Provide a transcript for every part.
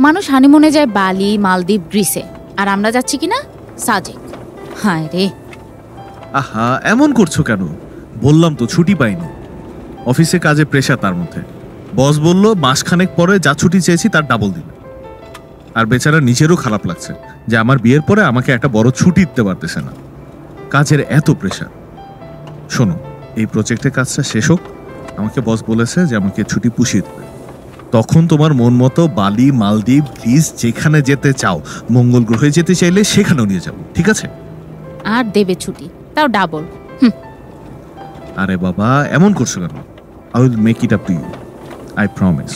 মানুষ হানিমুনে যায় বালি, মালদ্বীপ, গ্রিসে। আর আমরা যাচ্ছি কি না সাজেক। হায় রে। আহা, এমন করছ কেন? বললাম তো, ছুটি পাইনি। অফিসে কাজে প্রেশার তার মধ্যে। বস বলল, মাসখানেক পরে যা ছুটি চেয়েছি তার ডাবল দিবে আর বেচারা নিজেরও খারাপ লাগছে যে আমার বিয়ের পরে আমাকে একটা বড় ছুটি দিতে পারতেছে না। কাজের এত প্রেশার শোনো, এই প্রজেক্টের কাজটা শেষ হোক। আমাকে বস বলেছে যে আমাকে ছুটি পুষিয়ে দেবে। তখন তোমার মন মতো বালি মালদ্বীপ গ্রিস যেখানে যেতে চাও মঙ্গল গ্রহে যেতে চাইলে সেখানেও নিয়ে যাব ঠিক আছে? আর দেবে ছুটি তাও ডাবল আরে বাবা এমন করছ কেন? I will make it up to you I promise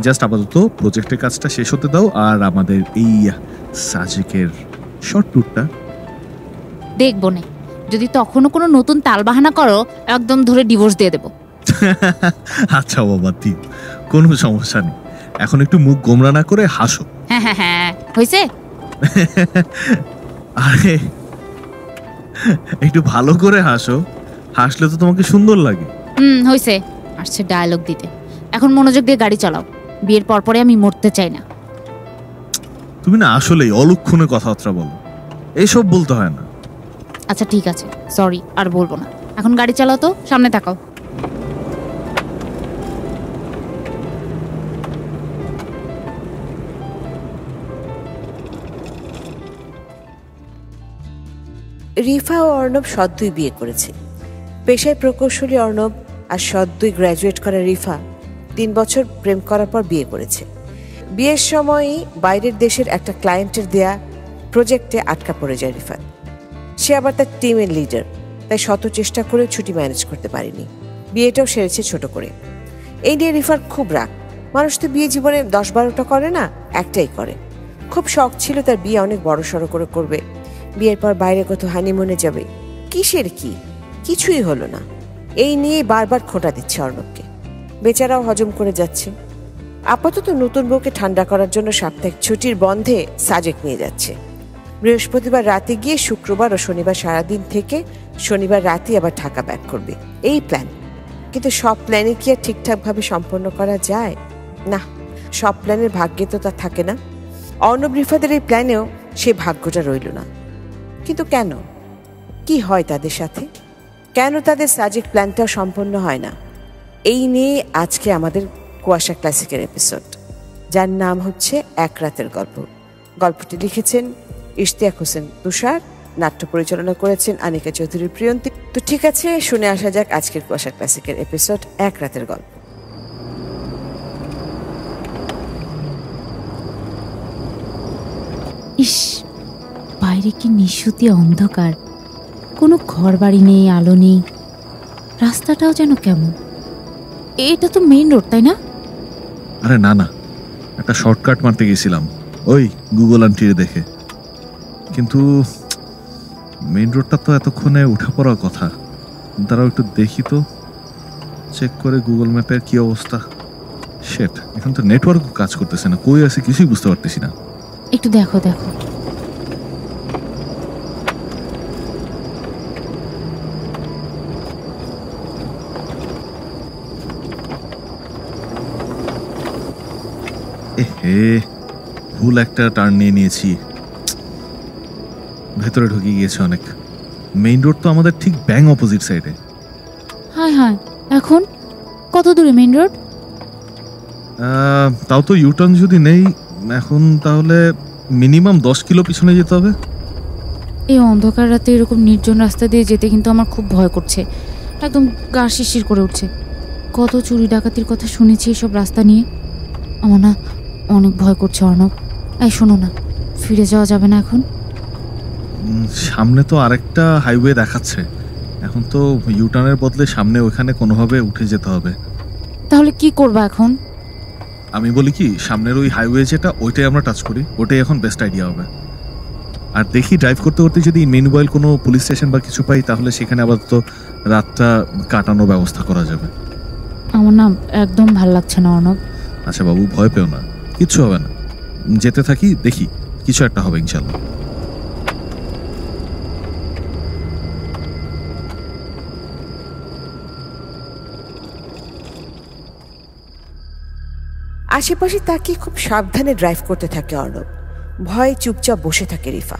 just আপাতত প্রজেক্টের কাজটা শেষ হতে দাও আর আমাদের এই সাজিকের শর্ট ট্যুরটা দেখব নে যদি তখনও কোনো নতুন তালবাহানা করো একদম ধরে ডিভোর্স দিয়ে দেবো। আচ্ছা বাবা দিন কোনো সমস্যা নেই। এখন একটু মুখ গোমরা না করে হাসো। হ্যাঁ হ্যাঁ হ্যাঁ হয়েছে? আরে একটু ভালো করে হাসো। হাসলে তো তোমাকে সুন্দর লাগে। হুম হয়েছে। আসছে ডায়লগ দিতে। এখন মনোযোগ দিয়ে গাড়ি চালাও। বিয়ের পর পরে আমি মরতে চাই না। তুমি না আসলেই অলক্ষণে কথাবার্তা বলো। এইসব বলতে হয় না। আচ্ছা ঠিক আছে। সরি আর বলব না। এখন গাড়ি চালাও তো সামনে তাকাও। রিফা ও অর্ণব সদ্যই বিয়ে করেছে। পেশায় প্রকৌশলী অর্ণব আর সদ্যই গ্র্যাজুয়েট করা রিফা তিন বছর প্রেম করার পর বিয়ে করেছে। বিয়ের সময়ই বাইরের দেশের একটা ক্লায়েন্টের দেয়া প্রজেক্টে আটকা পড়ে যায় রিফাত সে আবার তার টিমের লিডার তাই শত চেষ্টা করে ছুটি ম্যানেজ করতে পারেনি। বিয়েটাও সেরেছে ছোট করে। এই নিয়ে রিফার খুব রাগ। মানুষ তো বিয়ে জীবনে দশ বারোটা করে না, একটাই করে। খুব শখ ছিল তার বিয়ে অনেক বড় সড়ো করে করবে। বিয়ের পর বাইরে কোথাও হানিমুনে যাবে। কিসের কি? কিছুই হলো না। এই নিয়ে বারবার খোঁটা দিচ্ছে অর্ণবকে। বেচারাও হজম করে যাচ্ছে। আপাতত নতুন বউকে ঠান্ডা করার জন্য সাপ্তাহিক ছুটির বন্ধে সাজেক নিয়ে যাচ্ছে। বৃহস্পতিবার রাতে গিয়ে শুক্রবার ও শনিবার সারাদিন থেকে শনিবার রাতে আবার ঢাকা ব্যাক করবে। এই প্ল্যান কিন্তু সব প্ল্যানে কি আর ঠিকঠাকভাবে সম্পন্ন করা যায়? না, সব প্ল্যানের ভাগ্যে তো তা থাকে না। অর্ণব রিফাদের এই প্ল্যানেও সে ভাগ্যটা রইল না। কিন্তু কেন? কি হয় তাদের সাথে? কেন তাদের সাজেক প্ল্যানটাও সম্পন্ন হয় না? এই নিয়ে আজকে আমাদের কুয়াশা ক্লাসিকের এপিসোড যার নাম হচ্ছে এক রাতের গল্প। গল্পটি লিখেছেন ইশতিয়াক হোসেন তুষার, নাট্য পরিচালনা করেছেন আনিকা চৌধুরী প্রিয়ন্তী। তো ঠিক আছে, শুনে আসা যাক আজকের কুয়াশা ক্লাসিকের এপিসোড এক রাতের গল্প। ইস বাইরে কি নিশুতি অন্ধকার? কোনো ঘর বাড়ি নেই আলো নেই। রাস্তাটাও যেন কেমন। এটা তো মেইন রোড তাই না? আরে না না। একটা শর্টকাট মারতে গেছিলাম। ওই গুগল আন্টিরে দেখে। কিন্তু মেইন রোডটা তো এতক্ষণে উঠে পড়ার কথা। তারাও একটু দেখি তো। চেক করে গুগল ম্যাপের কি অবস্থা। শেট এখন তো নেটওয়ার্ক কাজ করতেছে না। কই আছে কিছুই বুঝতে পারতেছি না। একটু দেখো দেখো। হে ভুল একটা টার্ন নিয়ে নিয়েছি। ভেতরে ঢুকে গিয়েছে অনেক। মেইন রোড তো আমাদের ঠিক ব্যাং অপোজিট সাইডে হ্যাঁ হ্যাঁ এখন? কত দূরে মেইন রোড তাও তো ইউটার্ন যদি নেই এখন তাহলে মিনিমাম দশ কিলো পিছনে যেতে হবে। এই অন্ধকার রাতে এরকম নির্জন রাস্তা দিয়ে যেতে কিন্তু আমার খুব ভয় করছে। একদম গা শিরশির করে উঠছে। কত চুরি ডাকাতির কথা শুনেছি এসব রাস্তা নিয়ে। আমার না অনেক ভয় করছে অর্ণব। এই শোনো না ফিরে যাওয়া যাবে না এখন? সামনে তো আরেকটা হাইওয়ে দেখাচ্ছে। এখন তো ইউটার্নের বদলে সামনে ওখানে কোনোভাবে উঠে যেতে হবে। তাহলে কি করবা এখন? আমি বলি কি সামনের ওই হাইওয়ে যেটা ওইটাই আমরা টাচ করি। ওটাই এখন বেস্ট আইডিয়া হবে। আর দেখি ড্রাইভ করতে করতে যদি মেন মেনুবয়েল কোনো পুলিশ স্টেশন বা কিছু পাই তাহলে সেখানে আপাতত রাতটা কাটানোর ব্যবস্থা করা যাবে। আমার না একদম ভালো লাগছে না অর্ণব। আচ্ছা বাবু ভয় পেও না। কিচ্ছু হবে না। যেতে থাকি, দেখি, কিছু একটা হবে, ইনশাল্লাহ। আশেপাশে তাকে খুব সাবধানে ড্রাইভ করতে থাকে অর্ণব। ভয়ে চুপচাপ বসে থাকে রিফা।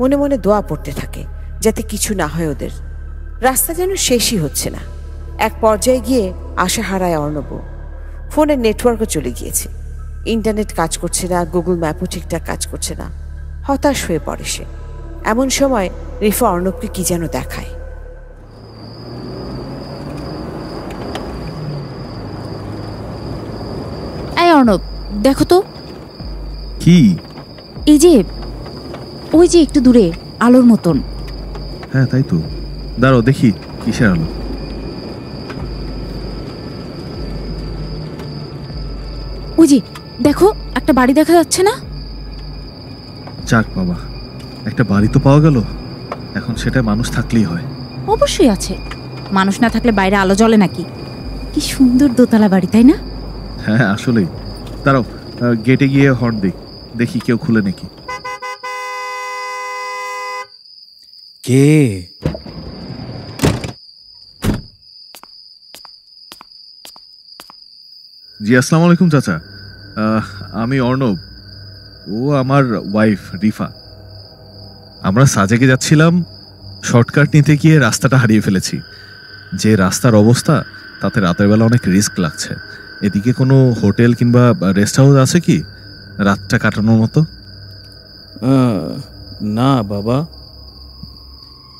মনে মনে দোয়া পড়তে থাকে, যাতে কিছু না হয় ওদের। রাস্তা যেন শেষই হচ্ছে না। এক পর্যায়ে গিয়ে আশা হারায় অর্ণব ফোনের নেটওয়ার্কও চলে গিয়েছে। ইন্টারনেট কাজ করছে না গুগল ম্যাপও ঠিকঠাক কাজ করছে না। হতাশ হয়ে পড়ে সে। এমন সময় রিফা অর্ণবকে কি যেন দেখায়। অর্ণব দেখো তো। কি? এই যে ওই যে একটু দূরে আলোর মতন। হ্যাঁ তাই তো। দাঁড়াও দেখি কিসের আলো। ওই যে দেখো একটা বাড়ি দেখা যাচ্ছে না? যাক বাবা একটা বাড়ি তো পাওয়া গেল। এখন সেটা মানুষ থাকলেই হয়। অবশ্যই আছে। মানুষ না থাকলে বাইরে আলো জ্বলে নাকি? কি সুন্দর দোতলা বাড়ি তাই না? হ্যাঁ আসলেই। দাঁড়াও গেটে গিয়ে হর্ন দিই। দেখি কেউ খুলে নাকি। কে? জি আসসালামু আলাইকুম চাচা। আমি অর্ণব। ও আমার ওয়াইফ রিফা। আমরা সাজেকে যাচ্ছিলাম শর্টকাট নিতে গিয়ে রাস্তাটা হারিয়ে ফেলেছি। যে রাস্তার অবস্থা, তাতে রাতের বেলা অনেক রিস্ক লাগছে। এদিকে কোনো হোটেল কিংবা রেস্ট হাউস আছে কি? রাতটা কাটানোর মতো? না, বাবা।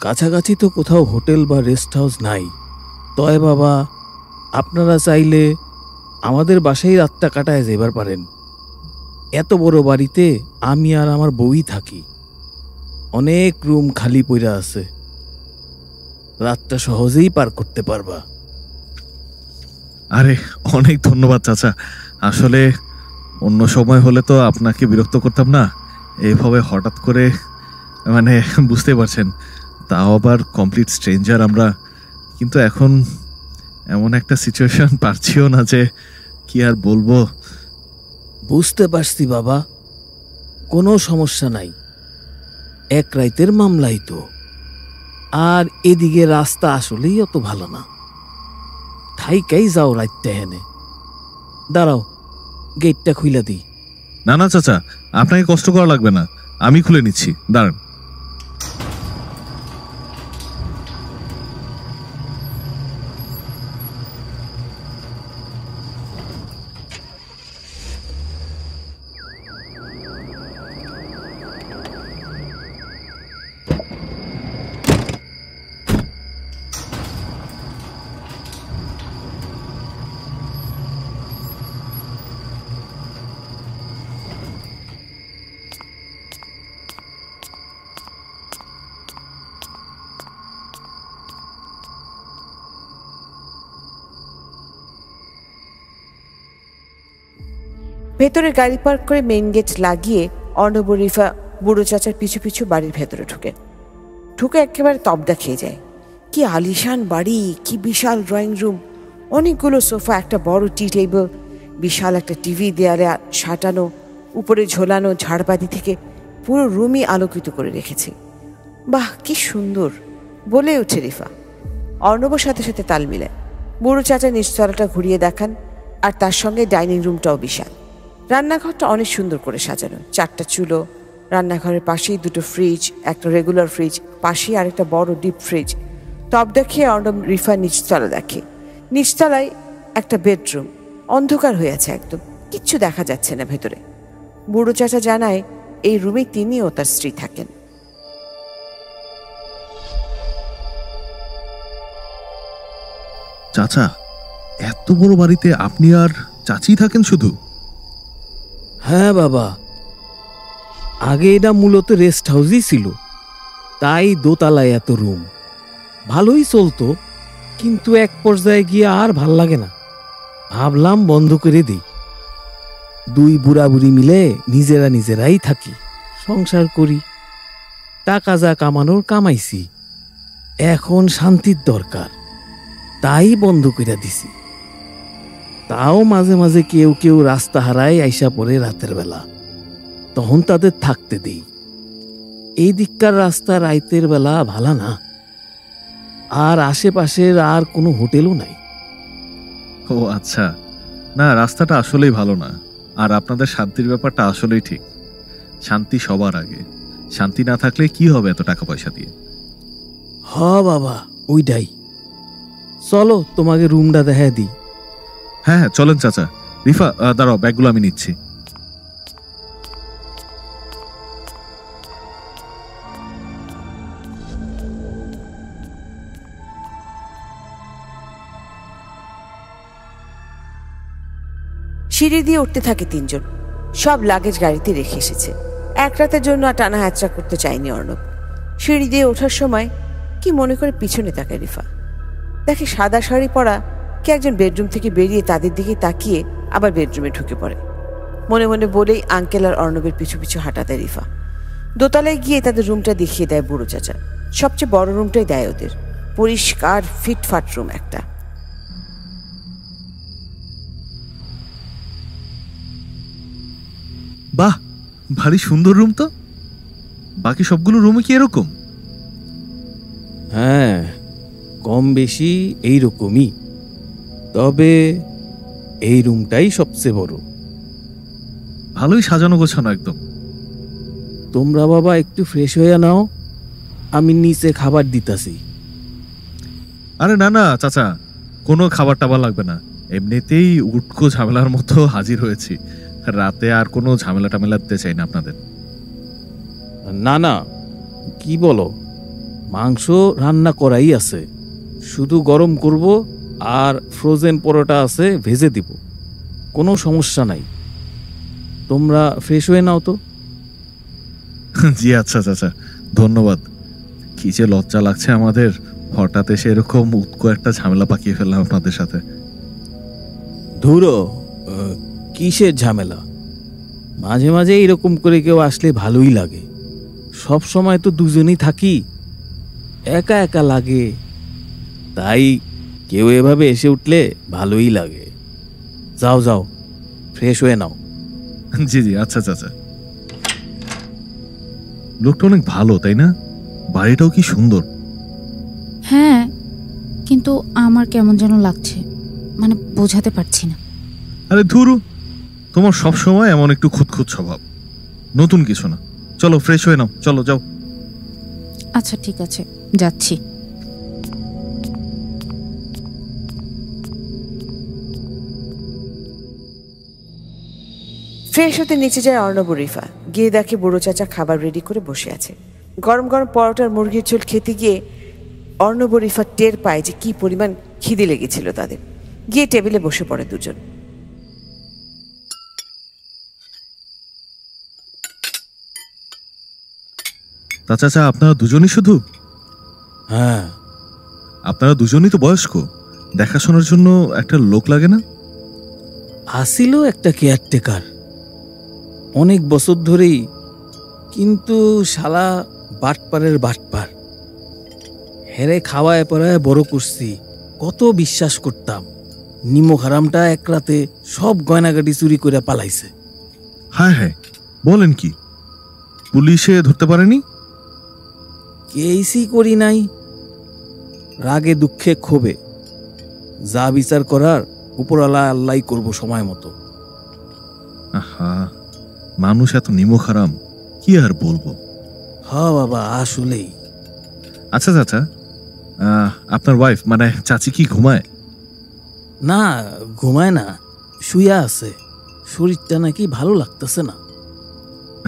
কাছাকাছি তো কোথাও হোটেল বা রেস্ট হাউস নাই। তয় বাবা, আপনারা চাইলে আমাদের বাসায় রাতটা কাটায় যেবার পারেন। এত বড় বাড়িতে আমি আর আমার বউই থাকি। অনেক রুম খালি পইরা আছে। রাতটা সহজেই পার করতে পারবা। আরে, অনেক ধন্যবাদ চাচা। আসলে অন্য সময় হলে তো আপনাকে বিরক্ত করতাম না। এভাবে হঠাৎ করে মানে বুঝতে পারছেন। তাও আবার কমপ্লিট স্ট্রেঞ্জার আমরা। কিন্তু এখন এমন একটা সিচুয়েশন পারছিও না যে কি আর বলব? বুঝতে পারছি বাবা কোনো সমস্যা নাই। এক রাইতের মামলাই তো। আর এদিকে রাস্তা আসলেই অত ভালো না। থাইকাই যাও রাইতটা হেনে দাঁড়াও গেটটা খুইলা দিই। না না চাচা আপনাকে কষ্ট করা লাগবে না। আমি খুলে নিচ্ছি। দাঁড়ান। ভেতরে গাড়ি পার্ক করে মেইন গেট লাগিয়ে অর্ণব রিফা বুড়ো চাচার পিছু পিছু বাড়ির ভেতরে ঢুকে। ঢুকে একেবারে তবদা খেয়ে যায়। কি আলিশান বাড়ি, কি বিশাল ড্রয়িং রুম অনেকগুলো সোফা, একটা বড় টি টেবিল বিশাল একটা টিভি দেয়ালে সাঁটানো, উপরে ঝোলানো ঝাড়বাতি থেকে পুরো রুমই আলোকিত করে রেখেছে। বাহ, কি সুন্দর! বলে ওঠে রিফা। অর্ণবর সাথে সাথে তাল মিলায়। বুড়ো চাচা নিচতলাটা ঘুরিয়ে দেখান, আর তার সঙ্গে ডাইনিং রুমটাও বিশাল। রান্নাঘরটা অনেক সুন্দর করে সাজানো। চারটা চুলো, রান্নাঘরের পাশেই দুটো ফ্রিজ একটা রেগুলার ফ্রিজ পাশেই আরেকটা বড় ডিপ ফ্রিজ টপ দেখে অর্ণব রিফা নিচতলা দেখে। নিচতলায় একটা বেডরুম অন্ধকার হয়ে আছে একদম, কিচ্ছু দেখা যাচ্ছে না ভেতরে। বুড়ো চাচা জানায়, এই রুমে তিনি ও তার স্ত্রী থাকেন। চাচা, এত বড় বাড়িতে আপনি আর চাচি থাকেন শুধু? হ্যাঁ বাবা। আগে এটা মূলত রেস্ট হাউসই ছিল। তাই দোতলায় এত রুম। ভালোই চলতো, কিন্তু এক পর্যায়ে গিয়ে আর ভালো লাগে না। ভাবলাম বন্ধ করে দিই। দুই বুড়া বুড়ি মিলে নিজেরা নিজেরাই থাকি, সংসার করি। টাকা যা কামানোর কামাইছি। এখন শান্তির দরকার। তাই বন্ধ করে দিছি। তাও মাঝে মাঝে কেউ কেউ রাস্তা হারায় আইসা পড়ে রাতের বেলা। তখন তাদের থাকতে দেই। এই দিককার রাস্তা রাইতের বেলা ভালা না। আর আশেপাশের আর কোনো হোটেলও নাই। ও আচ্ছা। না রাস্তাটা আসলেই ভালো না। আর আপনাদের শান্তির ব্যাপারটা আসলেই ঠিক। শান্তি সবার আগে। শান্তি না থাকলে কি হবে এত টাকা পয়সা দিয়ে? হ বাবা ওইটাই। চলো তোমাকে রুমটা দেখা দিই। হ্যাঁ হ্যাঁ চলেন চাচা। রিফা দাঁড়াও, ব্যাগগুলো আমি নিচ্ছি। সিঁড়ি দিয়ে উঠতে থাকে তিনজন। সব লাগেজ গাড়িতে রেখে এসেছে। এক রাতের জন্য আর টানা হ্যাচড়া করতে চায়নি অর্ণব। সিঁড়ি দিয়ে ওঠার সময় কি মনে করে পিছনে তাকায় রিফা। দেখে সাদা শাড়ি পরা কে একজন বেডরুম থেকে বেরিয়ে তাদের দিকে তাকিয়ে আবার বেডরুমে ঢুকে পড়ে। মনে মনে বলেই আঙ্কেল আর অর্ণবের পিছু পিছু হাঁটা দেয় রিফা। দোতলায় গিয়ে তাদের রুমটা দেখিয়ে দেয় বুড়ো চাচা। সবচেয়ে বড় রুমটাই দেয় ওদের। পরিষ্কার ফিটফাট রুম একটা। বাহ ভারী সুন্দর রুম তো। বাকি সবগুলো রুমে কি এরকম? হ্যাঁ কম বেশি এইরকমই। তবে এই রুমটাই সবচেয়ে বড়। ভালোই সাজানো গোছানো একদম। তোমরা বাবা একটু ফ্রেশ হয়ে নাও আমি নিচে খাবার দিতাছি। আরে না না চাচা কোনো খাবার টাবার লাগবে না। এমনিতেই উটকো ঝামেলার মতো হাজির হয়েছি। রাতে আর কোনো ঝামেলা টামেলা দিতে চাই না আপনাদের। না না কি বলো? মাংস রান্না করাই আছে। শুধু গরম করব আর ফ্রোজেন পরোটা আছে ভেজে দিব। কোনো সমস্যা নাই। তোমরা ফ্রেশ হয়ে নাও তো। জি আচ্ছা চাচা ধন্যবাদ। কি যে লজ্জা লাগছে আমাদের। হঠাৎ এসে এরকম উৎকো একটা ঝামেলা পাকিয়ে ফেললাম আপনাদের সাথে। ধুরো কিসের ঝামেলা? মাঝে মাঝে এরকম করে কেউ আসলে ভালোই লাগে। সব সময় তো দুজনেই থাকি। একা একা লাগে। তাই কেউ এভাবে এসে উঠলে ভালোই লাগে। যাও যাও ফ্রেশ হয়ে নাও। জি জি আচ্ছা চাচা লোকটা অনেক ভালো তাই না? বাড়িটাও কি সুন্দর? হ্যাঁ কিন্তু আমার কেমন যেন লাগছে। মানে বোঝাতে পারছি না। আরে ধুরু তোমার সব সময় এমন একটু খুঁতখুত স্বভাব। নতুন কিছু না। চলো ফ্রেশ হয়ে নাও। চলো যাও। আচ্ছা ঠিক আছে। যাচ্ছি। ফ্রেশ হতে নিচে যায় অর্ণব রিফা। গিয়ে দেখে বুড়ো চাচা খাবার রেডি করে বসে আছে। গরম গরম পরোটার মুরগির ঝোল খেতে গিয়ে অর্ণব রিফা টের পায় যে কি পরিমাণ খিদে লেগেছিল তাদের। গিয়ে টেবিলে বসে পড়ে দুজন। তা চাচা আপনারা দুজনই শুধু? হ্যাঁ। আপনারা দুজনই তো বয়স্ক। দেখাশোনার জন্য একটা লোক লাগে না? আসিল একটা কেয়ারটেকার অনেক বছর ধরেই কিন্তু শালা বাটপারের বাটপার। হেরে খাওয়ায় পড়ায় বড় করছি কত বিশ্বাস করতাম। নিমো হারামটা এক রাতে সব গয়নাগাটি চুরি করে পালাইছে। হ্যাঁ হ্যাঁ বলেন কি? পুলিশে ধরতে পারেনি? কেসই করি নাই। রাগে দুঃখে ক্ষোভে। যা বিচার করার উপরওয়ালা আল্লাহ করব সময় মতো। আহা। মানুষ এত নিমখ হারাম কি আর বলব? হ বাবা আসলেই। আচ্ছা চাচা আহ, আপনার ওয়াইফ মানে চাচি কি ঘুমায়? না ঘুমায় না শুয়া আছে। শরীরটা নাকি ভালো লাগতেছে না।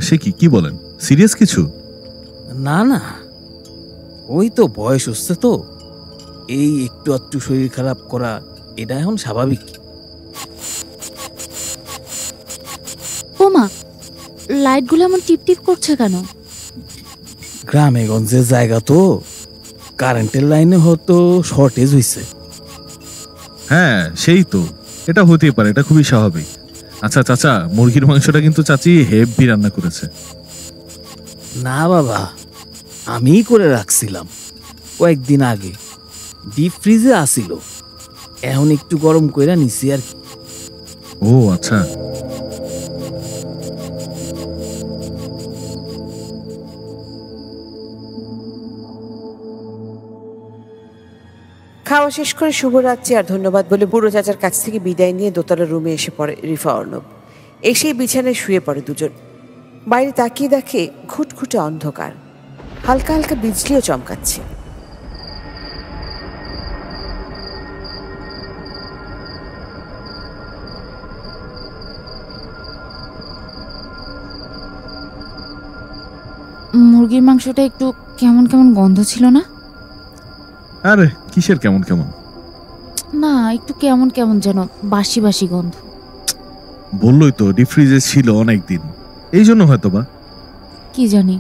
সে কি কি বলেন? সিরিয়াস কিছু? না না। ওই তো বয়স হচ্ছে তো। এই একটু একটু শরীর খারাপ করা এটা এখন স্বাভাবিক। লাইটগুলো এমন টিপটিপ করছে কেন? গ্রামে গঞ্জের জায়গা তো। কারেন্টের লাইনে হয়তো শর্টেজ হইছে। হ্যাঁ সেই তো। এটা হতেই পারে এটা খুবই স্বাভাবিক। আচ্ছা চাচা মুরগির মাংসটা কিন্তু চাচি হেভি রান্না করেছে। না বাবা আমিই করে রাখছিলাম। কয়েকদিন আগে ডিপ ফ্রিজে আসিল। এখন একটু গরম কইরা নিছি আর কি। ও আচ্ছা। খাওয়া শেষ করে শুভরাত্রি আর ধন্যবাদ বলে বুড়ো চাচার কাছ থেকে বিদায় নিয়ে দোতলা রুমে এসে পড়ে রিফা অর্ণব। এসেই বিছানায় শুয়ে পড়ে দুজন। বাইরে তাকিয়ে দেখে ঘুটঘুটে অন্ধকার। হালকা হালকা বিজলিও চমকাচ্ছে। মুরগির মাংসটা একটু কেমন কেমন গন্ধ ছিল না? আরে কিসের কেমন কেমন? না একটু কেমন কেমন যেন বাসি বাসি গন্ধ। বললোই তো ডিপ ফ্রিজে ছিল অনেক দিন এই জন্য হয়তো বা। কি জানি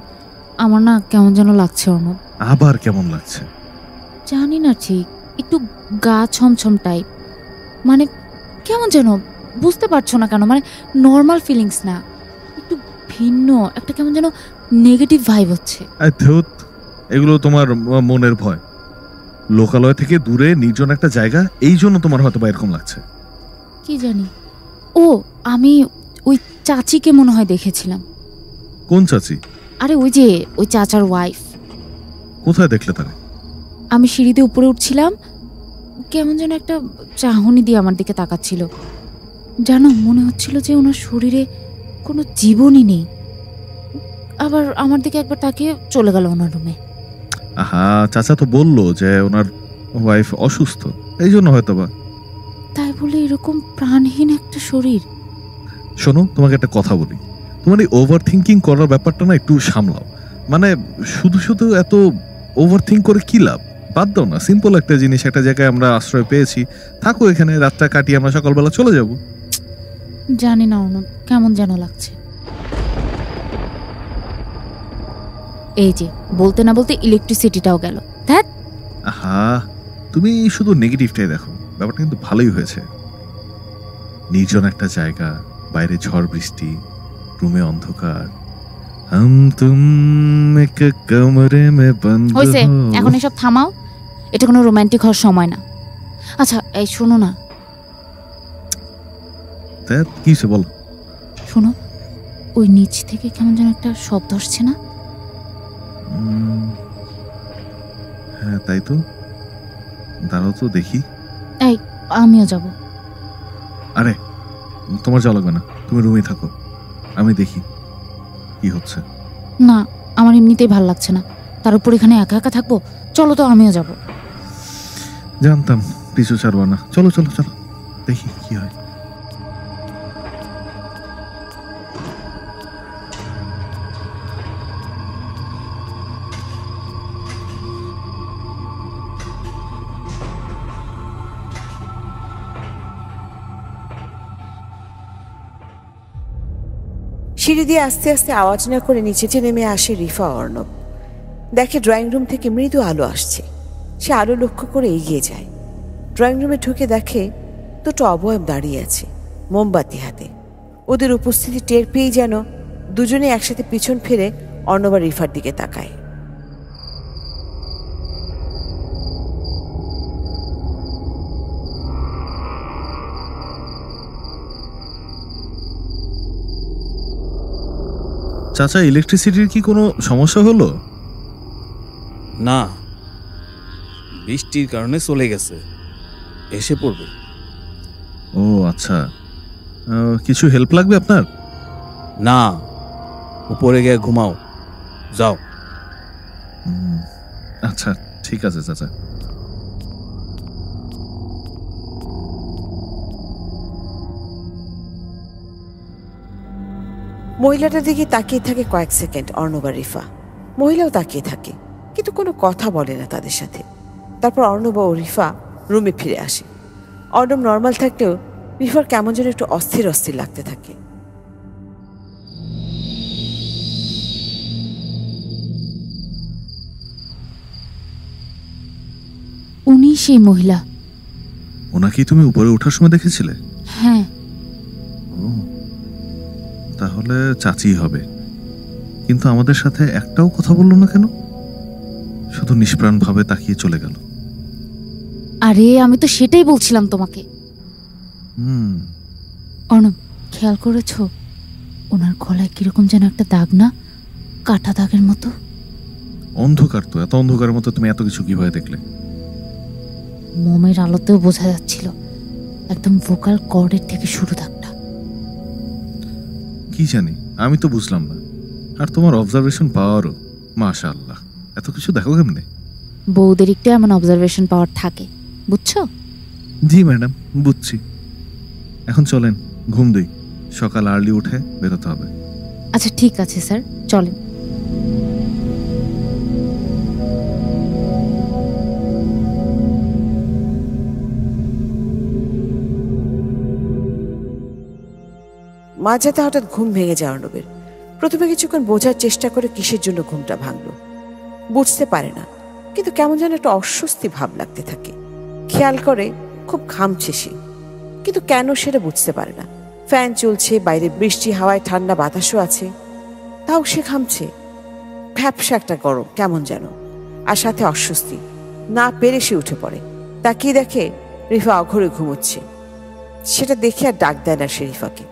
আমার না কেমন যেন লাগছে অর্ণব। আবার কেমন লাগছে? জানি না ঠিক একটু গা ছমছম টাইপ মানে কেমন যেন বুঝতে পারছ না কেন মানে নর্মাল ফিলিংস না। একটু ভিন্ন একটা কেমন যেন নেগেটিভ ভাইব হচ্ছে। এগুলো তোমার মনের ভয়। লোকালয় থেকে দূরে নির্জন একটা জায়গা এই জন্য তোমার হয়তো বা এরকম লাগছে। কি জানি? ও আমি ওই চাচিকে মনে হয় দেখেছিলাম। কোন চাচি? আরে ওই যে ওই চাচার ওয়াইফ কোথায় দেখলে তাকে? আমি সিঁড়িতে উপরে উঠছিলাম কেমন যেন একটা চাহনি দিয়ে আমার দিকে তাকাচ্ছিল। জানো মনে হচ্ছিল যে ওনার শরীরে কোনো জীবনই নেই। আবার আমার দিকে একবার তাকিয়ে চলে গেল ওনার রুমে। আহা চাচা তো বলল যে ওনার ওয়াইফ অসুস্থ। এই জন্য হয়তো বা তাই বলে এরকম প্রাণহীন একটা শরীর। শোনো তোমাকে একটা কথা বলি। তোমার এই ওভার থিঙ্কিং করার ব্যাপারটা না একটু সামলাও। মানে শুধু শুধু এত ওভার থিঙ্ক করে কি লাভ? বাদ দাও না সিম্পল একটা জিনিস একটা জায়গায় আমরা আশ্রয় পেয়েছি। থাকো এখানে রাতটা কাটিয়ে আমরা সকালবেলা চলে যাব। জানি না অর্ণব কেমন যেন লাগছে। এই যে বলতে না বলতে ইলেকট্রিসিটিটাও গেল। ধ্যাত আহা তুমি শুধু নেগেটিভটাই দেখো। ব্যাপারটা কিন্তু ভালোই হয়েছে। নির্জন একটা জায়গা বাইরে ঝড় বৃষ্টি রুমে অন্ধকার। হাম তুম এক কমরে মে বন্ধ হয়েছে হো। এখন এসব থামাও। এটা কোনো রোমান্টিক হওয়ার সময় না। আচ্ছা এই শোনো না। তা কি হয়েছে বলো? শোনো ওই নিচ থেকে কেমন যেন একটা শব্দ আসছে না? তাই তো? দাঁড়াও তো দেখি। এই আমিও যাব। আরে তোমার যাওয়া লাগবে না। তুমি রুমে থাকো। আমি দেখি কি হচ্ছে। না আমার এমনিতেই ভালো লাগছে না। তার উপর এখানে একা একা থাকব? চলো তো আমিও যাব। জানতাম পিছু ছাড়বা না। চলো চলো চলো। দেখি কি হয়। সিঁড়ি দিয়ে আস্তে আস্তে আওয়াজ না করে নিচেতে নেমে আসে রিফা অর্ণব। দেখে ড্রয়িং রুম থেকে মৃদু আলো আসছে। সে আলো লক্ষ্য করে এগিয়ে যায়। ড্রয়িং রুমে ঢুকে দেখে দুটো অবয়ব দাঁড়িয়ে আছে, মোমবাতি হাতে। ওদের উপস্থিতি টের পেয়েই যেন দুজনে একসাথে পিছন ফিরে অর্ণব রিফার দিকে তাকায়। চাচা ইলেকট্রিসিটির কি কোনো সমস্যা হলো? না। বৃষ্টির কারণে চলে গেছে। এসে পড়বে। ও আচ্ছা। কিছু হেল্প লাগবে আপনার? না। উপরে গিয়ে ঘুমাও। যাও। আচ্ছা ঠিক আছে চাচা। মহিলাটার দিকে তাকিয়ে থাকে কয়েক সেকেন্ড অর্ণব আর রিফা। মহিলাও তাকিয়ে থাকে কিন্তু কোনো কথা বলে না তাদের সাথে। তারপর অর্ণব ও রিফা রুমে ফিরে আসে। অর্ণব নর্মাল থাকলেও রিফার কেমন যেন একটু অস্থির অস্থির লাগতে থাকে। উনি সেই মহিলা। ওনাকেই তুমি উপরে ওঠার সময় দেখেছিলে? হ্যাঁ। তাহলে চাচি হবে। কিন্তু আমাদের সাথে একটাও কথা বলল না কেন? শুধু নিষ্প্রাণ ভাবে তাকিয়ে চলে গেল। আরে আমি তো সেটাই বলছিলাম তোমাকে। হুম। অর্ণব খেয়াল করেছ? ওনার গলায় কীরকম যেন একটা দাগ না? কাটা দাগের মতো। অন্ধকার তো এত অন্ধকারের মতো তুমি এত কিছু কীভাবে দেখলে? মোমের আলোতেও বোঝা যাচ্ছিল একদম ভোকাল কর্ডের থেকে শুরু দাগটা কি জানি? আমি তো বুঝলাম না। আর তোমার অবজারভেশন পাওয়ারও মাশা আল্লাহ এত কিছু দেখো কেমনে? বৌদের একটু এমন অবজারভেশন পাওয়ার থাকে বুঝছ? জি ম্যাডাম বুঝছি। এখন চলেন ঘুম দিই। সকাল আর্লি উঠে বেরোতে হবে। আচ্ছা ঠিক আছে স্যার চলেন। মাঝাতে হঠাৎ ঘুম ভেঙে যায় অর্ণবের। প্রথমে কিছুক্ষণ বোঝার চেষ্টা করে কিসের জন্য ঘুমটা ভাঙল। বুঝতে পারে না, কিন্তু কেমন যেন একটা অস্বস্তি ভাব লাগতে থাকে। খেয়াল করে, খুব ঘামছে সে। কিন্তু কেন সেটা বুঝতে পারে না। ফ্যান চলছে, বাইরে বৃষ্টি, হাওয়ায় ঠান্ডা বাতাসও আছে। তাও সে ঘামছে। ভ্যাপসা একটা গরম, কেমন যেন। আর সাথে অস্বস্তি। না পেরে সে উঠে পড়ে। তাকিয়ে দেখে রিফা অঘরে ঘুমোচ্ছে। সেটা দেখে আর ডাক দেয় না সে রিফাকে।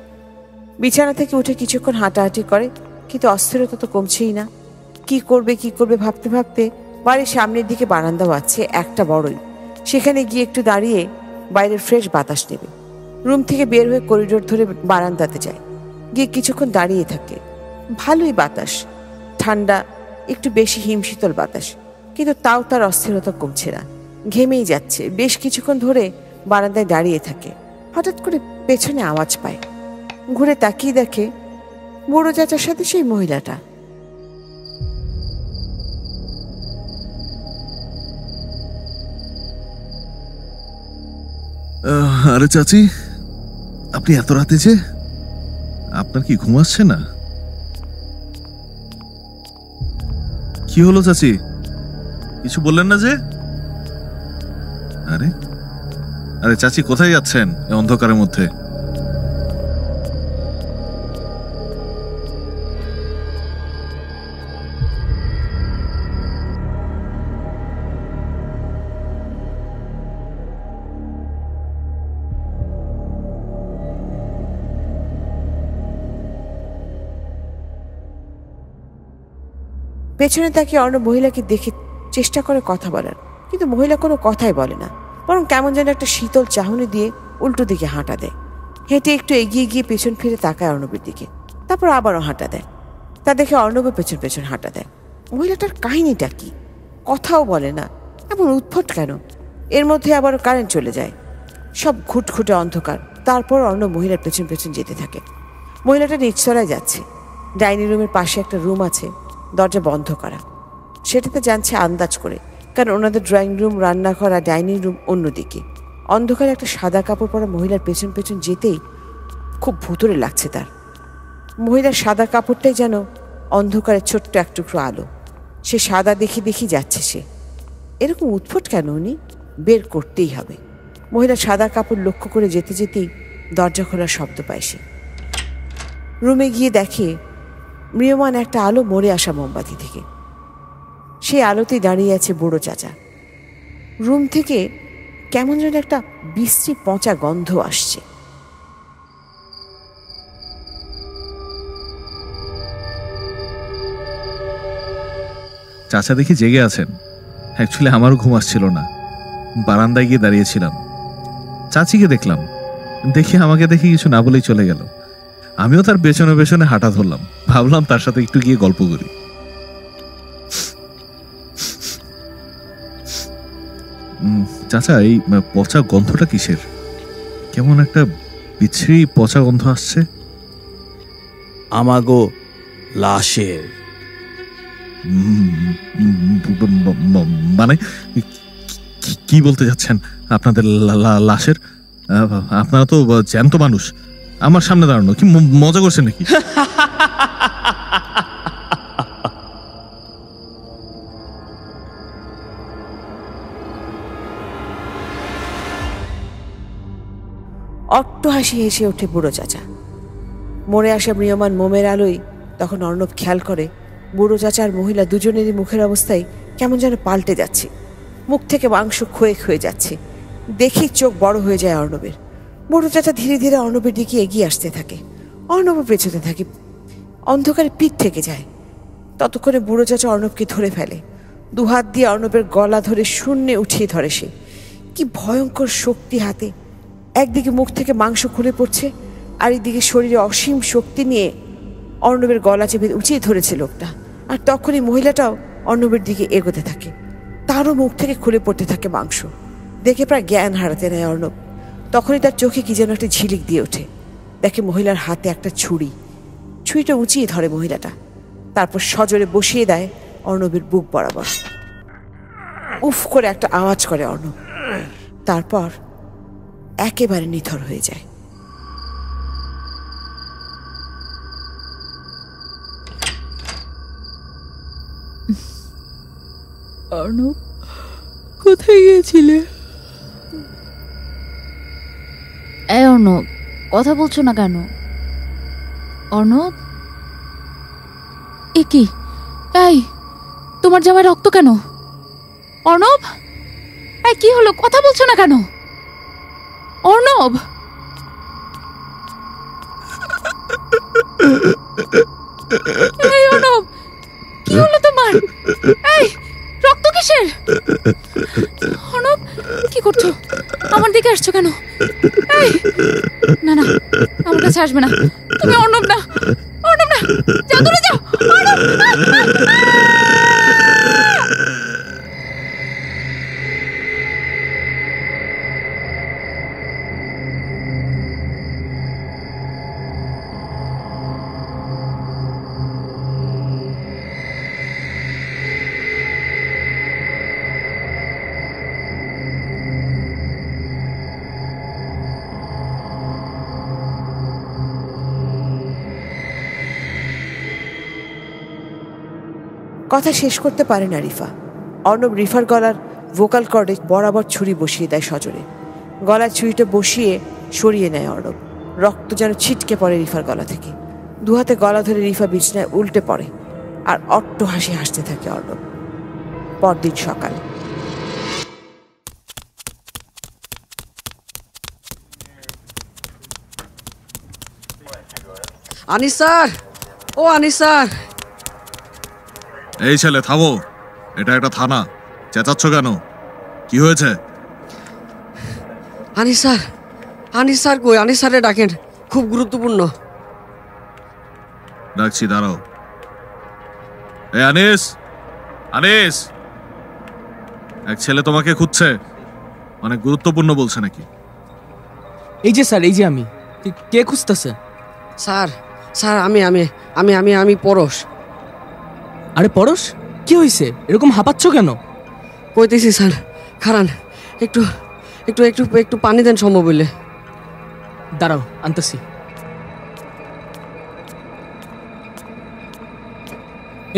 বিছানা থেকে উঠে কিছুক্ষণ হাঁটাহাঁটি করে, কিন্তু অস্থিরতা তো কমছেই না। কি করবে কি করবে ভাবতে ভাবতে বাড়ির সামনের দিকে বারান্দাও আছে একটা বড়ই। সেখানে গিয়ে একটু দাঁড়িয়ে বাইরের ফ্রেশ বাতাস নেবে। রুম থেকে বের হয়ে করিডোর ধরে বারান্দাতে যায়। গিয়ে কিছুক্ষণ দাঁড়িয়ে থাকে। ভালোই বাতাস। ঠান্ডা, একটু বেশি হিমশীতল বাতাস। কিন্তু তাও তার অস্থিরতা কমছে না। ঘেমেই যাচ্ছে। বেশ কিছুক্ষণ ধরে বারান্দায় দাঁড়িয়ে থাকে। হঠাৎ করে পেছনে আওয়াজ পায়। ঘুরে তাকিয়ে দেখে বুড়ো চাচার সাথে সেই মহিলাটা। আরে চাচি, আপনি এত রাতে যে আপনার কি ঘুম আসছে না? কি হলো চাচি? কিছু বললেন না যে? আরে আরে চাচি কোথায় যাচ্ছেন অন্ধকারের মধ্যে? পেছনে তাকিয়ে অন্য মহিলাকে দেখে চেষ্টা করে কথা বলার। কিন্তু মহিলা কোনো কথাই বলে না। বরং কেমন যেন একটা শীতল চাহনি দিয়ে উল্টো দিকে হাঁটা দেয়। হেঁটে একটু এগিয়ে গিয়ে পেছন ফিরে তাকায় অর্ণবের দিকে। তারপর আবারও হাঁটা দেয়। তা দেখে অর্ণবও পেছন পেছন হাঁটা দেয়। মহিলাটার কাহিনীটা কি? কথাও বলে না। এমন উৎফট কেন? এর মধ্যে আবার কারেন্ট চলে যায়। সব ঘুটঘুটে অন্ধকার। তারপর অন্য মহিলার পেছন পেছন যেতে থাকে। মহিলাটা নিচতলায় যাচ্ছে। ডাইনিং রুমের পাশে একটা রুম আছে। দরজা বন্ধ করা। সেটাতে জানছে আন্দাজ করে, কারণ ওনাদের ড্রয়িং রুম রান্নাঘর আর ডাইনিং রুম অন্যদিকে। অন্ধকারে একটা সাদা কাপড় পরা মহিলার পেছন পেছন যেতেই খুব ভুতুরে লাগছে তার। মহিলার সাদা কাপড়টাই যেন অন্ধকারের ছোট্ট এক টুকরো আলো। সে সাদা দেখি দেখি যাচ্ছে সে। এরকম উৎফট কেন উনি? বের করতেই হবে। মহিলা সাদা কাপড় লক্ষ্য করে যেতে যেতেই দরজা খোলার শব্দ পায় সে। রুমে গিয়ে দেখে ম্রিয়মান একটা আলো মরে আসা মোমবাতি থেকে। সেই আলোতে দাঁড়িয়ে আছে বুড়ো চাচা। রুম থেকে কেমন যেন একটা বিশ্রী পচা গন্ধ আসছে। চাচা দেখি জেগে আছেন। অ্যাকচুয়ালি আমারও ঘুম আসছিল না। বারান্দায় গিয়ে দাঁড়িয়েছিলাম। চাচিকে দেখলাম। দেখি আমাকে দেখি কিছু না বলেই চলে গেল। আমিও তার পেছনে পেছনে হাঁটা ধরলাম। ভাবলাম তার সাথে একটু গিয়ে গল্প করি। চাচা এই পচা গন্ধটা কিসের? কেমন একটা বিচ্ছিরি পচা গন্ধ আসছে। আমাগো লাশের। মানে কি- বলতে যাচ্ছেন আপনাদের লাশের? আপনারা তো জ্যান্ত মানুষ। আমার সামনে দাঁড়ানো, কি মজা করছেন নাকি? অট্ট হাসি হেসে ওঠে বুড়ো চাচা। মরে আসা ম্রিয়মান মোমের আলোয় তখন অর্ণব খেয়াল করে, বুড়ো চাচা আর মহিলা দুজনেরই মুখের অবস্থায় কেমন যেন পাল্টে যাচ্ছে। মুখ থেকে মাংস ক্ষয়ে ক্ষয়ে যাচ্ছে। দেখি চোখ বড় হয়ে যায় অর্ণবের। বুড়ো চাচা ধীরে ধীরে অর্ণবের দিকে এগিয়ে আসতে থাকে। অর্ণব পেছনে থাকে। অন্ধকারে পিঠ থেকে যায়। ততক্ষণে বুড়ো চাচা অর্ণবকে ধরে ফেলে। দুহাত দিয়ে অর্ণবের গলা ধরে শূন্যে উঠিয়ে ধরে সে। কি ভয়ঙ্কর শক্তি হাতে। একদিকে মুখ থেকে মাংস খুলে পড়ছে, আর একদিকে শরীরে অসীম শক্তি নিয়ে অর্ণবের গলা চেপে উঁচিয়ে ধরেছে লোকটা। আর তখনই মহিলাটাও অর্ণবের দিকে এগোতে থাকে। তারও মুখ থেকে খুলে পড়তে থাকে মাংস। দেখে প্রায় জ্ঞান হারাতে নেয় অর্ণব। তখনই তার চোখে কি যেন একটা ঝিলিক দিয়ে ওঠে। দেখে মহিলার হাতে একটা ছুরি। ছুরিটা উঁচিয়ে ধরে মহিলাটা। তারপর সজোরে বসিয়ে দেয় অর্ণবের বুক বরাবর। উফ করে একটা আওয়াজ করে অর্ণব। তারপর একেবারে নিথর হয়ে যায়। অর্ণব, কোথায় গিয়েছিলে এই অর্ণব, কথা বলছো না কেন? অর্ণব? এ কি? এই, তোমার জামায় রক্ত কেন? অর্ণব? এই, কি হলো? কথা বলছো না কেন? অর্ণব? এই, অর্ণব, কি হলো তোমার? এই, রক্ত কিসের? অর্ণব, কি করছ? আমার দিকে আসছো কেন? আমার কাছে কথা শেষ করতে পারে না রিফা। অর্ণব রিফার গলার ভোকাল কর্ডে বরাবর ছুরি বসিয়ে দেয় সজোরে। গলার ছুরিটা বসিয়ে সরিয়ে নেয় অর্ণব। রক্ত যেন ছিটকে পড়ে রিফার গলা থেকে। দু হাতে গলা ধরে রিফা বিছনায় উল্টে পড়ে আর অট্ট হাসি হাসতে থাকে অর্ণব। পরদিন সকাল। আনিস! স্যার ও আনিস! স্যার এই ছেলে থামো। এটা একটা থানা। চেঁচাচ্ছ কেন? কি হয়েছে? আনিস স্যার আনিস স্যার কই? আনিস স্যারে ডাকেন। খুব গুরুত্বপূর্ণ। ডাকছি দাঁড়াও। এই আনিস! আনিস! এক ছেলে তোমাকে খুঁজছে। অনেক গুরুত্বপূর্ণ বলছে নাকি। এই যে স্যার এই যে আমি। কে- কে খুঁজতেছে? স্যার স্যার আমি আমি আমি আমি আমি পরশ। আরে পরশ কি হয়েছে এরকম হাঁপাচ্ছ কেন? কইতেছি স্যার খারান একটু একটু একটু একটু পানি দেন সম্ভব হইলে। দাঁড়াও আনতেছি।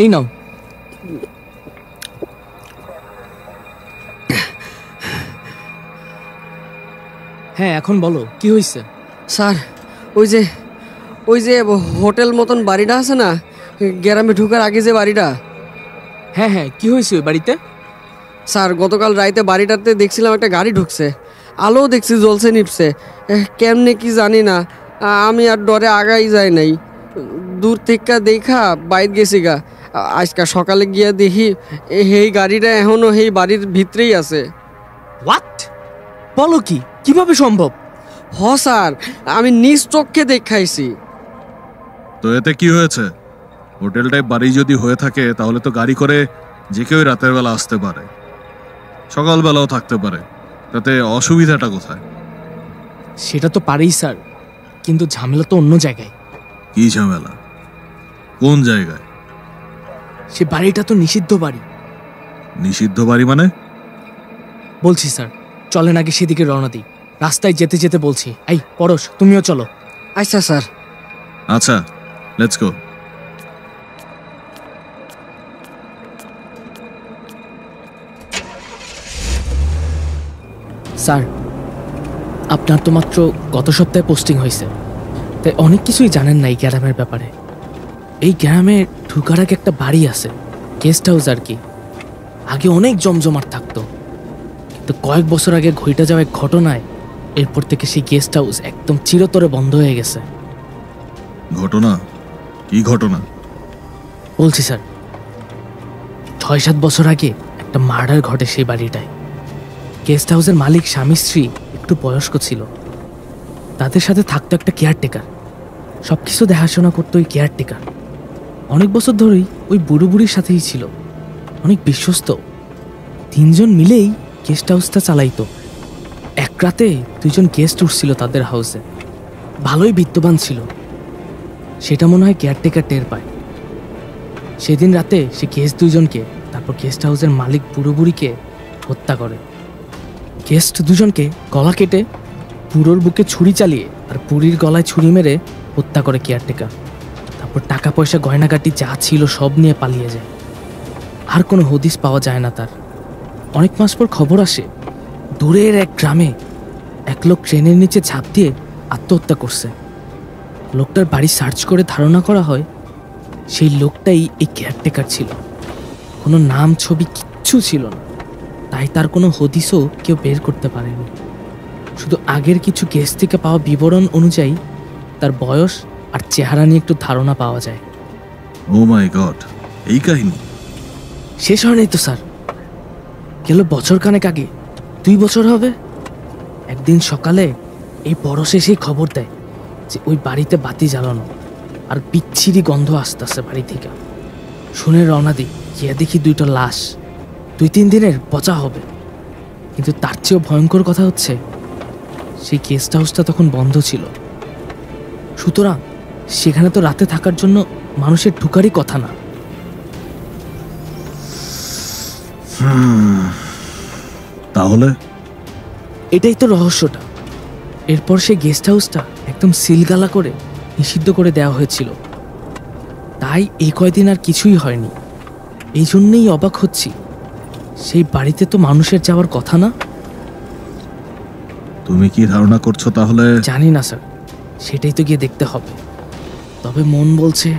এই নাও। হ্যাঁ এখন বলো কি হয়েছে স্যার ওই যে ওই যে হোটেল মতন বাড়িটা আছে না গ্রামে ঢুকার আগে যে বাড়িটা? হ্যাঁ হ্যাঁ কি হয়েছে ওই বাড়িতে? স্যার গতকাল রাইতে বাড়িটাতে দেখছিলাম একটা গাড়ি ঢুকছে। আলো দেখছি জ্বলছে নিপছে এহ, কেমনে কি জানি না। আমি আর ডরে আগাই যাই নাই। দূর থেকে দেখা বাইর গেছি গা। আজকা সকালে গিয়া দেখি এই গাড়িটা এখনও এই বাড়ির ভিতরেই আছে। হোয়াট বলো কি কীভাবে সম্ভব? হ স্যার আমি নিজ চোখে দেখাইছি। তো এতে কি হয়েছে? হোটেলটায় বাড়ি যদি হয়ে থাকে তাহলে তো গাড়ি করে যে কেউ রাতের বেলা আসতে পারে। সকালবেলাও থাকতে পারে। তাতে অসুবিধাটা কোথায়? সেটা তো পারেই স্যার। কিন্তু ঝামেলা তো অন্য জায়গায়। কি ঝামেলা? কোন জায়গায়? সে বাড়িটা তো নিষিদ্ধ বাড়ি। নিষিদ্ধ বাড়ি মানে? বলছি স্যার চলেন আগে সেদিকে রওনা দিই। রাস্তায় যেতে যেতে বলছি। এই পরশ তুমিও চলো। আচ্ছা স্যার। আচ্ছা লেটস গো স্যার আপনার তো মাত্র গত সপ্তাহে পোস্টিং হয়েছে। তাই অনেক কিছুই জানেন না এই গ্রামের ব্যাপারে। এই গ্রামে ঢুকার আগে একটা বাড়ি আছে গেস্ট হাউস আর কি। আগে অনেক জমজমাট থাকতো। কিন্তু কয়েক বছর আগে ঘইটা যাওয়া এক ঘটনায় এরপর থেকে সেই গেস্ট হাউস একদম চিরতরে বন্ধ হয়ে গেছে। ঘটনা? কি ঘটনা? বলছি স্যার ছয় সাত বছর আগে একটা মার্ডার ঘটে সেই বাড়িটায়। গেস্ট হাউসের মালিক স্বামী স্ত্রী একটু বয়স্ক ছিল। তাদের সাথে থাকতো একটা কেয়ারটেকার। সব কিছু দেখাশোনা করতো ওই কেয়ারটেকার। অনেক বছর ধরেই ওই বুড়ো বুড়ির সাথেই ছিল। অনেক বিশ্বস্ত। তিনজন মিলেই গেস্ট হাউসটা চালাইতো। এক রাতে দুইজন গেস্ট উঠছিল তাদের হাউসে। ভালোই বিত্তবান ছিল। সেটা মনে হয় কেয়ারটেকার টের পায়। সেদিন রাতে সে গেস্ট দুজনকে তারপর গেস্ট হাউসের মালিক বুড়ো বুড়িকে হত্যা করে। গেস্ট দুজনকে গলা কেটে পুরোর বুকে ছুরি চালিয়ে আর পুরীর গলায় ছুরি মেরে হত্যা করে কেয়ারটেকার। তারপর টাকা পয়সা গয়নাগাটি যা ছিল সব নিয়ে পালিয়ে যায়। আর কোনো হদিস পাওয়া যায় না তার। অনেক মাস পর খবর আসে, দূরের এক গ্রামে এক লোক ট্রেনের নিচে ঝাঁপ দিয়ে আত্মহত্যা করছে। লোকটার বাড়ি সার্চ করে ধারণা করা হয়, সেই লোকটাই এই কেয়ারটেকার ছিল। কোনো নাম ছবি কিচ্ছু ছিল না। তাই তার কোনো হদিসও কেউ বের করতে পারেনি। শুধু আগের কিছু কেস থেকে পাওয়া বিবরণ অনুযায়ী তার বয়স আর চেহারা নিয়ে একটু ধারণা পাওয়া যায়। ও মাই গড এই কাহিনী? শেষ হয়নি তো স্যার। গেল বছর খানেক আগে দুই বছর হবে। একদিন সকালে এই বড় শেষেই খবর দেয় যে ওই বাড়িতে বাতি জ্বালানো আর বিচ্ছিরি গন্ধ আসতেছে বাড়ি থেকে। শুনে রওনা দিই গিয়ে দেখি দুইটা লাশ। দুই তিন দিনের পচা হবে। কিন্তু তার চেয়েও ভয়ঙ্কর কথা হচ্ছে সেই গেস্ট হাউসটা তখন বন্ধ ছিল। সুতরাং সেখানে তো রাতে থাকার জন্য মানুষের ঢুকারই কথা না। তাহলে? এটাই তো রহস্যটা। এরপর সেই গেস্ট হাউসটা একদম সিলগালা করে নিষিদ্ধ করে দেওয়া হয়েছিল। তাই এই কয়দিন আর কিছুই হয়নি। এই জন্যেই অবাক হচ্ছি। সেই বাড়িতে তো মানুষের যাওয়ার কথা না? তুমি কি ধারণা করছ তাহলে? জানি না স্যার। সেটাই তো গিয়ে দেখতে হবে। তবে মন বলছে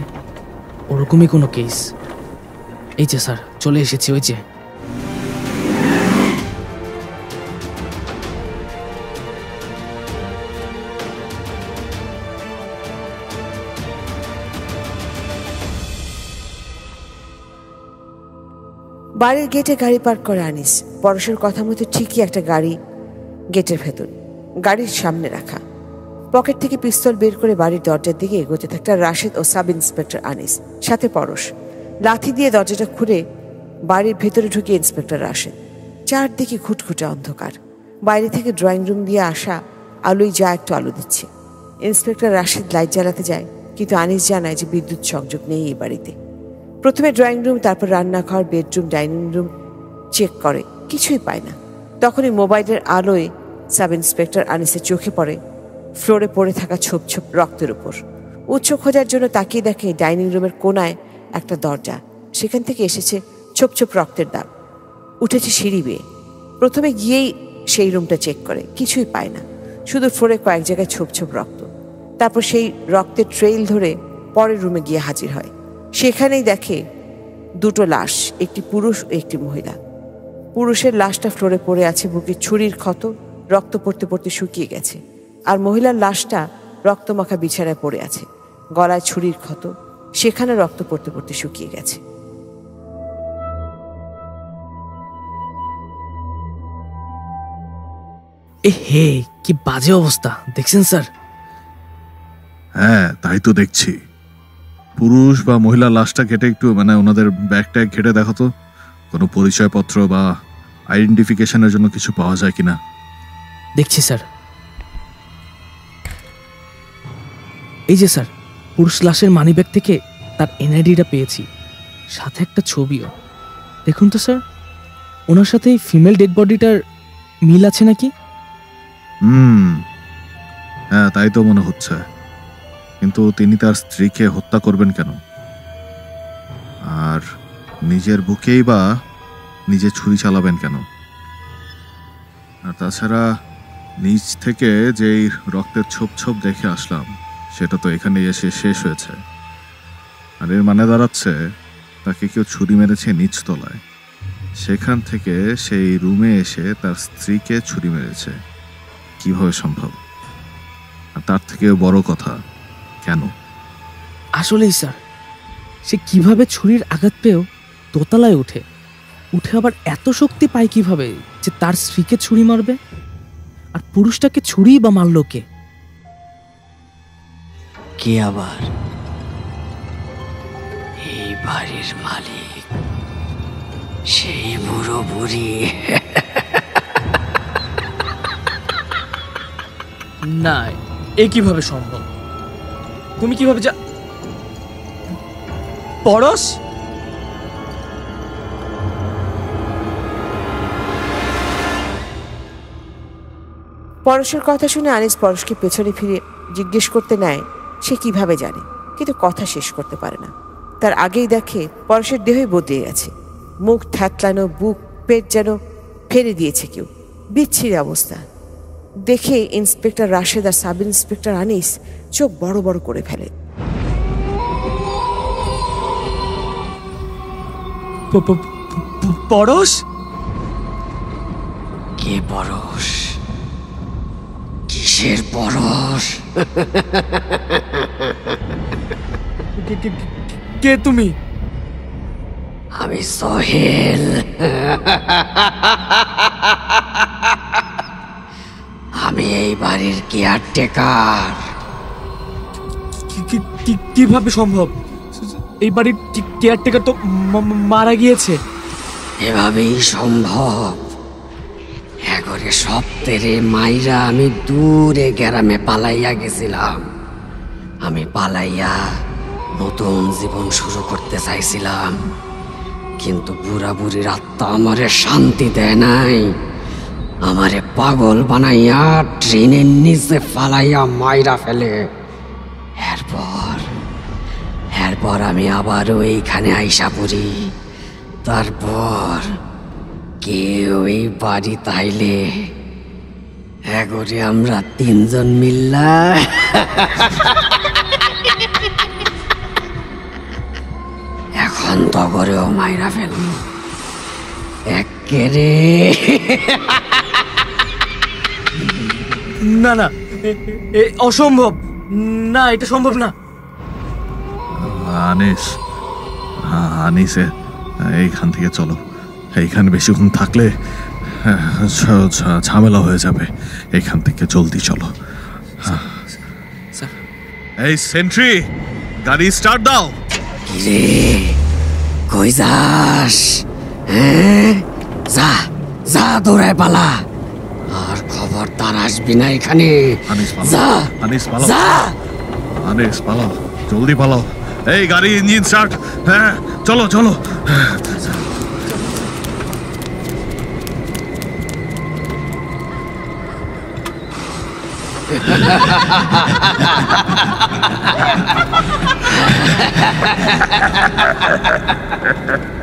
ওরকমই কোনো কেস। এই যে স্যার চলে এসেছি ওই যে। বাড়ির গেটে গাড়ি পার্ক করে আনিস। পরশের কথা মতো ঠিকই একটা গাড়ি গেটের ভেতর, গাড়ির সামনে রাখা। পকেট থেকে পিস্তল বের করে বাড়ির দরজার দিকে এগোতে থাকটা রাশেদ ও সাব ইন্সপেক্টর আনিস, সাথে পরশ। লাথি দিয়ে দরজাটা খুলে বাড়ির ভেতরে ঢুকে ইন্সপেক্টর রাশেদ। চারদিকে খুটখুটে অন্ধকার। বাইরে থেকে ড্রয়িং রুম দিয়ে আসা আলোই যা একটু আলো দিচ্ছে। ইন্সপেক্টর রাশেদ লাইট জ্বালাতে যায়, কিন্তু আনিস জানায় যে বিদ্যুৎ সংযোগ নেই এই বাড়িতে। প্রথমে ড্রয়িং রুম তারপর রান্নাঘর বেডরুম ডাইনিং রুম চেক করে, কিছুই পায় না। তখনই মোবাইলের আলোয় সাব ইন্সপেক্টর আনিসের চোখে পড়ে, ফ্লোরে পড়ে থাকা ছোপ ছোপ রক্তের উপর। উচ্চ খোঁজার জন্য তাকিয়ে দেখে ডাইনিং রুমের কোনায় একটা দরজা, সেখান থেকে এসেছে ছোপ ছোপ রক্তের দাগ। উঠেছে সিঁড়ি বেয়ে। প্রথমে গিয়েই সেই রুমটা চেক করে, কিছুই পায় না। শুধু ফ্লোরে কয়েক জায়গায় ছোপ ছোপ রক্ত। তারপর সেই রক্তের ট্রেইল ধরে পরের রুমে গিয়ে হাজির হয়। সেখানেই দেখে দুটো লাশ একটি পুরুষ ও একটি মহিলা। পুরুষের লাশটা ফ্লোরে পড়ে আছে বুকে ছুরির ক্ষত রক্ত পড়তে পড়তে শুকিয়ে গেছে। আর মহিলার লাশটা রক্তমাখা বিছানায় পড়ে আছে গলায় ছুরির ক্ষত সেখানে রক্ত পড়তে পড়তে শুকিয়ে গেছে। এ হে কি বাজে অবস্থা দেখছেন স্যার? হ্যাঁ তাই তো দেখছি। পুরুষ বা মহিলা লাশটা কেটে একটু মানে ওনাদের ব্যাগ ট্যাগ ঘেটে দেখো তো কোনো পরিচয়পত্র বা আইডেন্টিফিকেশনের জন্য কিছু পাওয়া যায় কিনা? দেখছি স্যার। এই যে স্যার পুরুষ লাশের মানিব্যাগ থেকে তার এনআইডিটা পেয়েছি সাথে একটা ছবিও। দেখুন তো স্যার ওনার সাথে ফিমেল ডেড বডিটার মিল আছে নাকি? হুম হ্যাঁ তাই তো মনে হচ্ছে। কিন্তু তিনি তার স্ত্রীকে হত্যা করবেন কেন? আর নিজের বুকেই বা নিজে ছুরি চালাবেন কেন? আর তাছাড়া নিচ থেকে যেই রক্তের ছোপ ছোপ দেখে আসলাম, সেটা তো এখানে এসে শেষ হয়েছে। আর এর মানে দাঁড়াচ্ছে, তাকে কেউ ছুরি মেরেছে নিচ তলায়। সেখান থেকে সেই রুমে এসে তার স্ত্রীকে ছুরি মেরেছে। কীভাবে সম্ভব? আর তার থেকেও বড় কথা কেন? আসলেই স্যার সে কীভাবে ছুরির আঘাত পেয়েও দোতলায় ওঠে। উঠে আবার এত শক্তি পায় কীভাবে যে তার স্ত্রীকে ছুরি মারবে? আর পুরুষটাকে ছুরি বা মারল কে? কে আবার? এই বাড়ির মালিক। সেই বুড়ো বুড়ি। না এ কীভাবে সম্ভব? তুমি কীভাবে যা পরশ? পরশের কথা শুনে আনিস পরশকে পেছনে ফিরে জিজ্ঞেস করতে নেয়, সে কীভাবে জানে? কিন্তু কথা শেষ করতে পারে না। তার আগেই দেখে পরশের দেহই বদলে গেছে। মুখ থ্যাতলানো বুক, পেট যেন ফেলে দিয়েছে কেউ। বিচ্ছিরি অবস্থা। দেখে ইন্সপেক্টর রাশেদ আর সাব ইন্সপেক্টর আনিস চোখ বড় বড় করে ফেলে। পরশ? কে পরশ? কিসের পরশ? কে তুমি? আমি সোহেল আমি এই বাড়ির কেয়ারটেকার। কীভাবে সম্ভব? এই বাড়ির কেয়ারটেকার তো মারা গিয়েছে। এভাবেই সম্ভব। এগরে সব মাইরা আমি দূরে গ্রামে পালাইয়া গেছিলাম। আমি পালাইয়া নতুন জীবন শুরু করতে চাইছিলাম। কিন্তু বুড়া বুড়ির আত্মা আমারে শান্তি দেয় নাই। আমারে পাগল বানাইয়া ট্রেনের নিচে ফালাইয়া মাইরা ফেলে। এরপর এরপর আমি আবারও এইখানে আইসা পড়ি। তারপর কেউ এই বাড়ি তাইলে এগরে আমরা তিনজন মিল্লা। এখন তো করেও মাইরা ফেলব। একেরে না না। এ- অসম্ভব। না এটা সম্ভব না। আনিস হ্যাঁ, আনিসে এইখান থেকে চলো। এইখানে বেশিক্ষণ থাকলে হ্যাঁ, ঝামেলা হয়ে যাবে। এইখান থেকে জলদি চলো। এই সেন্ট্রি গাড়ি স্টার্ট দাও। কিরে কই যাস? হ্যাঁ? যা যা দৌড়ায় পালা। আর খবরদার আসবি না এখানে। যা আনিস পালাও। যা। আনিস পালাও। জলদি পালাও। এই গাড়ি ইঞ্জিন স্টার্ট। হ্যাঁ চলো চলো।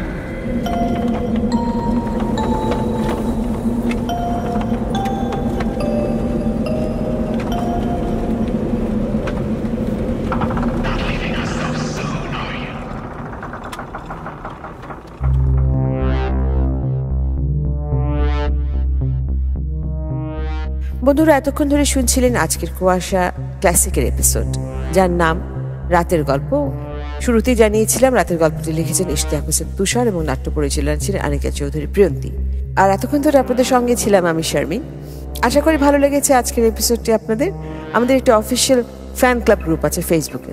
বন্ধুরা, এতক্ষণ ধরে শুনছিলেন আজকের কুয়াশা ক্লাসিকের এপিসোড, যার নাম রাতের গল্প। শুরুতেই জানিয়েছিলাম, রাতের গল্পটি লিখেছেন ইশতিয়াক হোসেন তুষার এবং নাট্য পরিচালনা ছিলেন আনিকা চৌধুরী প্রিয়ন্তী। আর এতক্ষণ ধরে আপনাদের সঙ্গে ছিলাম আমি শারমিন। আশা করি ভালো লেগেছে আজকের এপিসোডটি আপনাদের। আমাদের একটি অফিসিয়াল ফ্যান ক্লাব গ্রুপ আছে ফেসবুকে।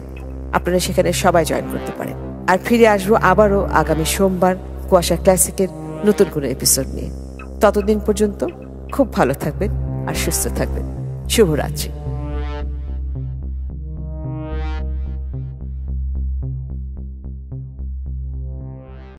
আপনারা সেখানে সবাই জয়েন করতে পারেন। আর ফিরে আসব আবারও আগামী সোমবার কুয়াশা ক্লাসিকের নতুন কোনো এপিসোড নিয়ে। ততদিন পর্যন্ত খুব ভালো থাকবেন। আর সুস্থ থাকবেন। শুভরাত্রি।